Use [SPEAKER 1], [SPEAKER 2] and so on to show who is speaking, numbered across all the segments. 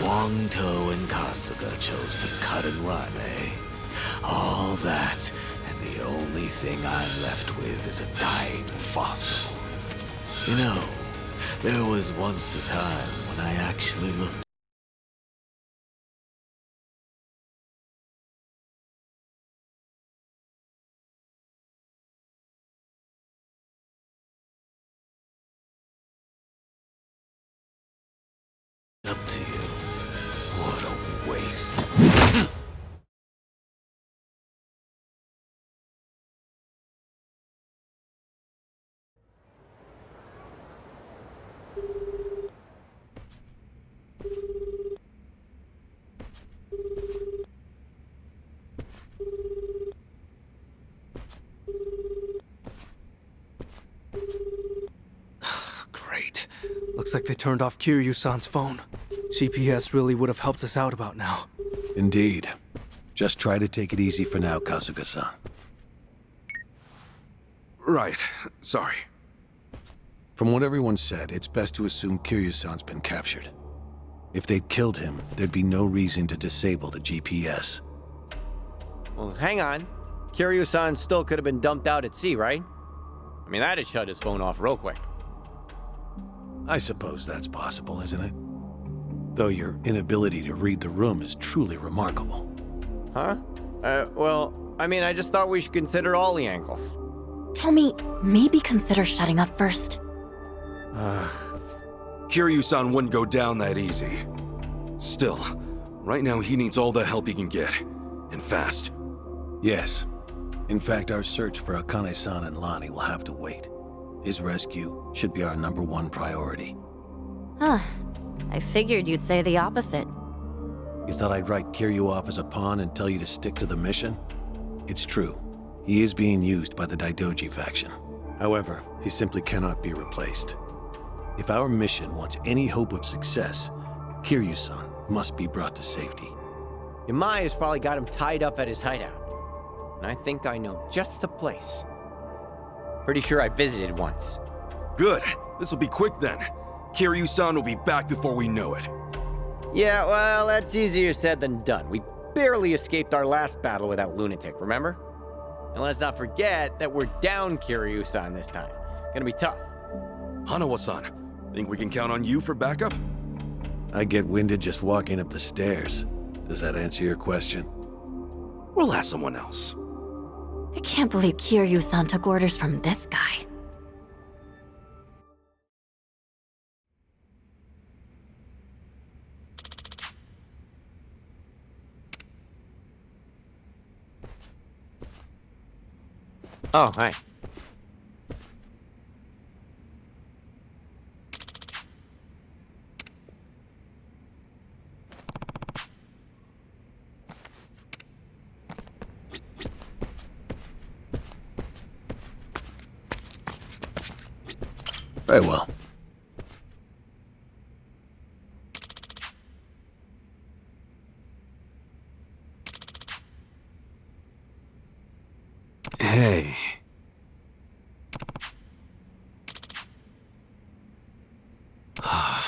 [SPEAKER 1] Wang To and Kasuga chose to cut and run, eh? All that, and the only thing I'm left with is a dying fossil. You know, there was once a time when I actually looked
[SPEAKER 2] Looks like they turned off Kiryu-san's phone. GPS really would have helped us out about now.
[SPEAKER 3] Indeed. Just try to take it easy for now, Kasuga-san.
[SPEAKER 4] Right. Sorry.
[SPEAKER 3] From what everyone said, it's best to assume Kiryu-san's been captured. If they'd killed him, there'd be no reason to disable the GPS.
[SPEAKER 5] Well, hang on. Kiryu-san still could have been dumped out at sea, right? I mean, that'd shut his phone off real quick.
[SPEAKER 3] I suppose that's possible, isn't it? Though your inability to read the room is truly remarkable.
[SPEAKER 5] Huh? Uh, well, I mean, I just thought we should consider all the angles.
[SPEAKER 6] Tomi, maybe consider shutting up first.
[SPEAKER 4] Kiryu-san wouldn't go down that easy. Still, right now he needs all the help he can get. And fast.
[SPEAKER 3] Yes. In fact, our search for Akane-san and Lani will have to wait. His rescue should be our number one priority.
[SPEAKER 6] Huh. I figured you'd say the opposite.
[SPEAKER 3] You thought I'd write Kiryu off as a pawn and tell you to stick to the mission? It's true. He is being used by the Daidoji faction. However, he simply cannot be replaced. If our mission wants any hope of success, Kiryu-san must be brought to safety.
[SPEAKER 5] Yamai has probably got him tied up at his hideout. And I think I know just the place. Pretty sure I visited once.
[SPEAKER 4] Good. This will be quick then. Kiryu-san will be back before we know it.
[SPEAKER 5] Yeah, well, that's easier said than done. We barely escaped our last battle with that lunatic, remember? And let's not forget that we're down Kiryu-san this time. Gonna be tough.
[SPEAKER 4] Hanawa-san, think we can count on you for backup?
[SPEAKER 3] I get winded just walking up the stairs. Does that answer your question?
[SPEAKER 4] We'll ask someone else.
[SPEAKER 6] I can't believe Kiryu-san took orders from this guy.
[SPEAKER 5] Oh, hi.
[SPEAKER 3] Very well.
[SPEAKER 2] Hey.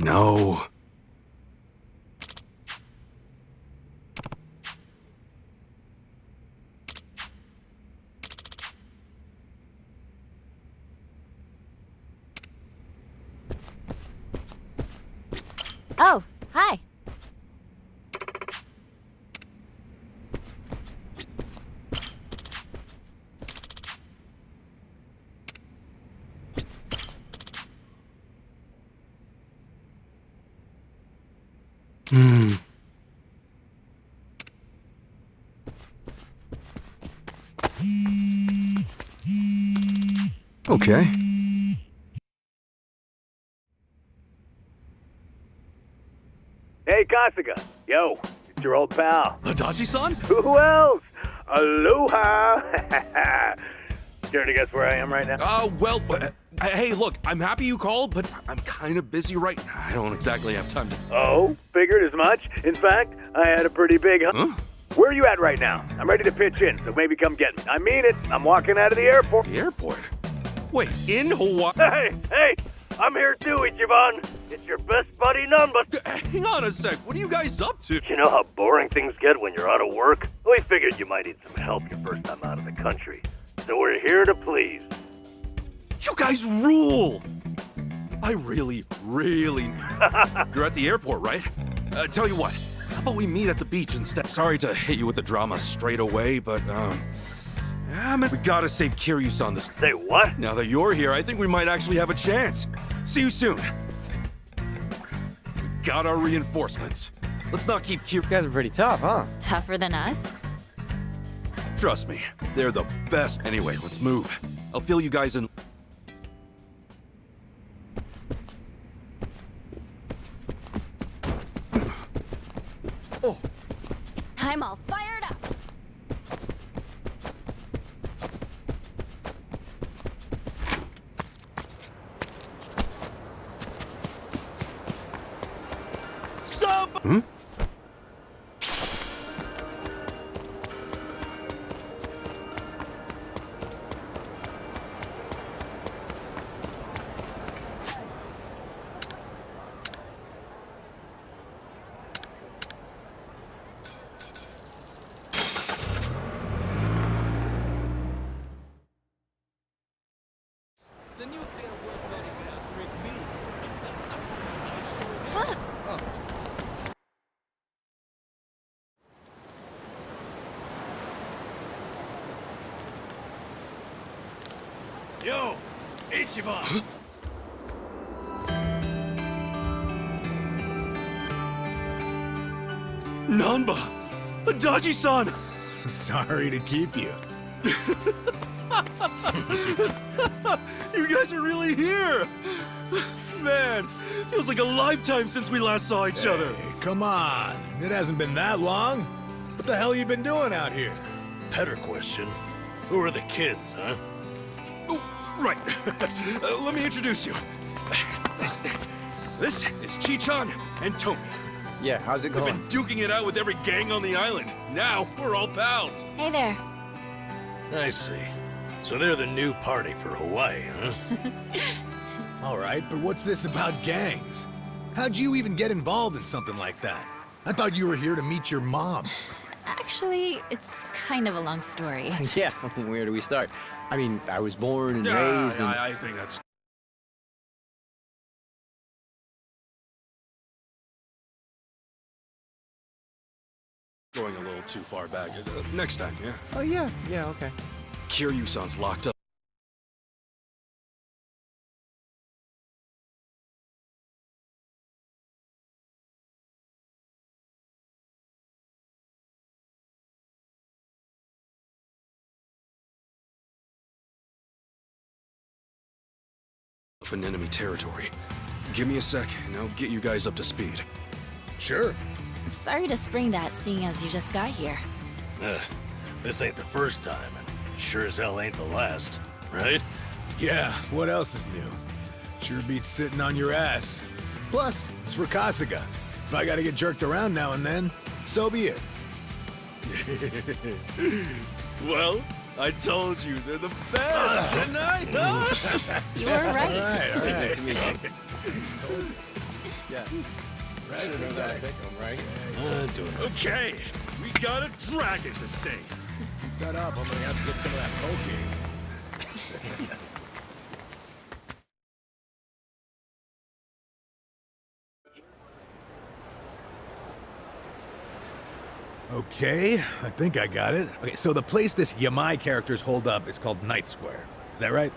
[SPEAKER 2] no.
[SPEAKER 6] Oh, hi.
[SPEAKER 2] Hmm. Okay.
[SPEAKER 7] Hey, Kasuga. Yo, it's your old pal.
[SPEAKER 4] Adachi-san?
[SPEAKER 7] Who else? Aloha! Care to guess where I am right now?
[SPEAKER 4] Uh, well, uh, hey, look, I'm happy you called, but I'm kind of busy right now. I don't exactly have time to...
[SPEAKER 7] Oh, figured as much. In fact, I had a pretty big.
[SPEAKER 4] Huh?
[SPEAKER 7] Where are you at right now? I'm ready to pitch in, so maybe come get me. I mean it. I'm walking out of the airport.
[SPEAKER 4] The airport? Wait, in Hawaii?
[SPEAKER 7] Hey, hey, I'm here too, Ichiban. It's your best buddy number.
[SPEAKER 4] Hang on a sec. What are you guys up to?
[SPEAKER 7] You know how boring things get when you're out of work? We figured you might need some help your first time out of the country. So we're here to please.
[SPEAKER 4] You guys rule! I really, really. You're at the airport, right? Uh, tell you what, how about we meet at the beach instead? Sorry to hit you with the drama straight away, but, um. Yeah, man, we gotta save Kiryu on this.
[SPEAKER 7] Say what?
[SPEAKER 4] Now that you're here, I think we might actually have a chance. See you soon. We got our reinforcements. Let's not keep Kiryu.
[SPEAKER 5] You guys are pretty tough, huh?
[SPEAKER 6] Tougher than us?
[SPEAKER 4] Trust me, they're the best. Anyway, let's move. I'll fill you guys in.
[SPEAKER 6] I'm all fired up.
[SPEAKER 1] Yo, Ichiban!
[SPEAKER 4] Nanba! Adachi-san!
[SPEAKER 1] Sorry to keep you.
[SPEAKER 4] You guys are really here! Man, feels like a lifetime since we last saw each other.
[SPEAKER 1] Come on. It hasn't been that long. What the hell you been doing out here?
[SPEAKER 8] Better question. Who are the kids, huh?
[SPEAKER 4] Right. Uh, let me introduce you. This is Chi-chan and Tomi.
[SPEAKER 5] Yeah, how's it
[SPEAKER 4] We've
[SPEAKER 5] going?
[SPEAKER 4] been duking it out with every gang on the island. Now, we're all pals.
[SPEAKER 6] Hey there.
[SPEAKER 8] I see. So they're the new party for Hawaii, huh?
[SPEAKER 1] All right, but what's this about gangs? How'd you even get involved in something like that? I thought you were here to meet your mom.
[SPEAKER 6] Actually, it's kind of a long story.
[SPEAKER 5] yeah, where do we start? I mean, I was born and
[SPEAKER 4] Yeah,
[SPEAKER 5] raised in...
[SPEAKER 4] I, I think that's. Going a little too far back. Uh, next time, yeah?
[SPEAKER 5] Oh, yeah, yeah, okay.
[SPEAKER 4] Kiryu-san's locked up. Up in enemy territory. Give me a sec, and I'll get you guys up to speed.
[SPEAKER 1] Sure.
[SPEAKER 6] Sorry to spring that, seeing as you just got here.
[SPEAKER 8] Ugh, this ain't the first time, and it sure as hell ain't the last, right?
[SPEAKER 1] Yeah, what else is new? Sure beats sitting on your ass. Plus, it's for Kasuga. If I gotta get jerked around now and then, so be it.
[SPEAKER 4] Well, I told you, they're the best, didn't I? Huh?
[SPEAKER 6] You were right.
[SPEAKER 1] All right, all right.
[SPEAKER 5] Nice to meet you. Yeah.
[SPEAKER 1] right, big guy.
[SPEAKER 5] right?
[SPEAKER 8] Uh, doing it.
[SPEAKER 4] okay, we got a dragon to save.
[SPEAKER 1] Keep that up. I'm gonna have to get some of that poke. Okay, I think I got it. Okay, so the place this Yamai characters hold up is called Night Square. Is that right?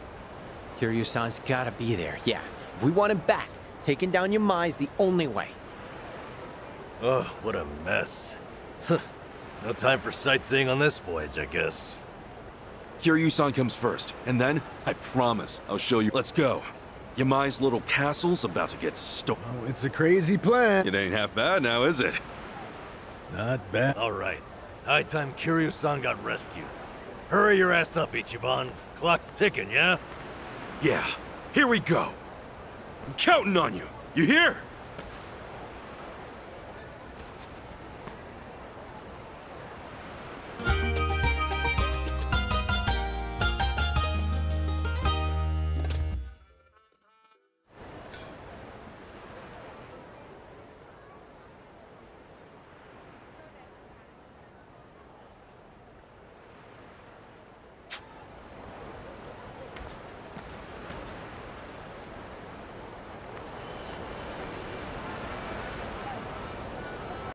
[SPEAKER 5] Kiryu-san's gotta be there, yeah. If we want him back, taking down Yamai's the only way.
[SPEAKER 8] Oh, what a mess. no time for sightseeing on this voyage, I guess.
[SPEAKER 4] Kiryu-san comes first, and then, I promise, I'll show you. Let's go. Yamai's little castle's about to get stolen.
[SPEAKER 1] Oh, it's a crazy plan.
[SPEAKER 4] It ain't half bad now, is it?
[SPEAKER 1] Not bad.
[SPEAKER 8] All right. High time Kiryu-san got rescued. Hurry your ass up, Ichiban. Clock's ticking, yeah?
[SPEAKER 4] Yeah, here we go. I'm counting on you. You hear?